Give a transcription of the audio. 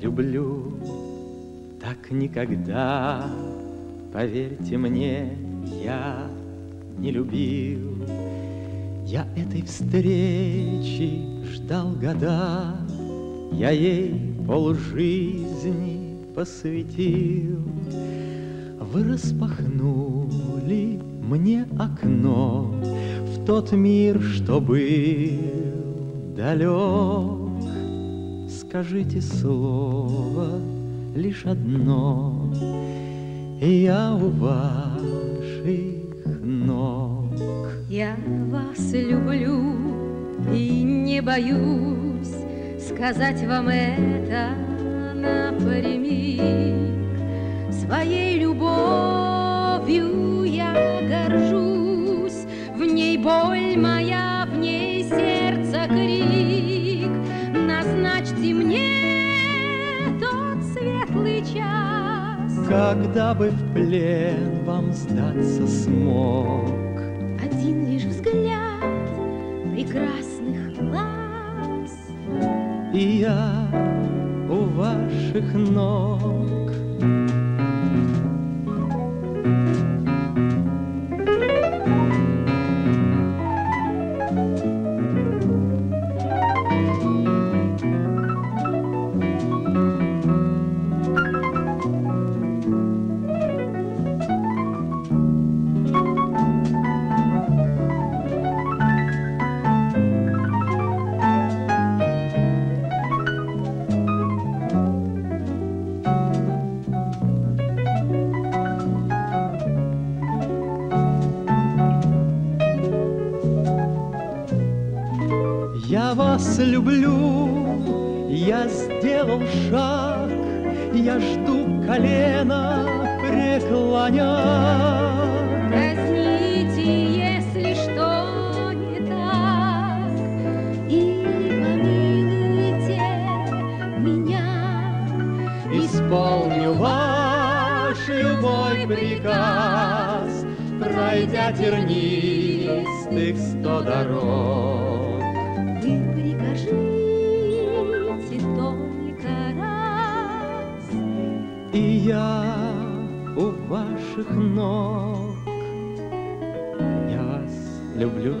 люблю, так никогда, поверьте мне, я не любил. Я этой встречи ждал года, я ей полжизни посвятил. Вы распахнули мне окно в тот мир, что был далек. Скажите слово лишь одно, я у ваших ног. Я вас люблю и не боюсь сказать вам это напрямик. Своей любовью я горжусь, в ней боль моя, в ней сердце крик. Когда бы в плен вам сдаться смог, один лишь взгляд прекрасных глаз. и я у ваших ног. Я вас люблю, я сделал шаг, я жду колено преклоня. Простите, если что не так, и помилуйте меня. Исполню ваш любой приказ, Пройдя тернистых сто дорог. Я у ваших ног. Я вас люблю